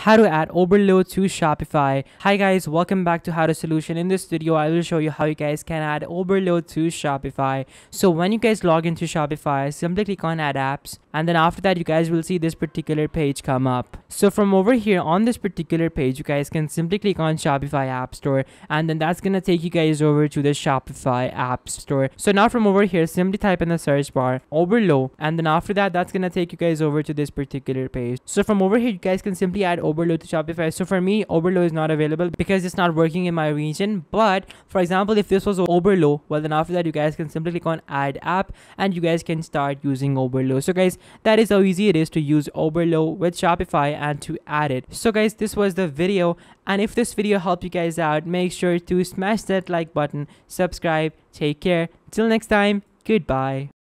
how to add Oberlo to Shopify. Hi guys, welcome back to How to Solution. In this video, I will show you how you guys can add Oberlo to Shopify. So when you guys log into Shopify, simply click on add apps and then after that you guys will see this particular page come up. So from over here on this particular page, you guys can simply click on Shopify App Store and then that's gonna take you guys over to the Shopify App Store. So now from over here, simply type in the search bar Oberlo and then after that, that's gonna take you guys over to this particular page. So from over here, you guys can simply add Oberlo to Shopify. So for me, Oberlo is not available because it's not working in my region. But for example, if this was Oberlo, well then after that you guys can simply click on add app and you guys can start using Oberlo. So guys, that is how easy it is to use Oberlo with Shopify and to add it. So guys, this was the video. And if this video helped you guys out, make sure to smash that like button, subscribe, take care. Till next time, goodbye.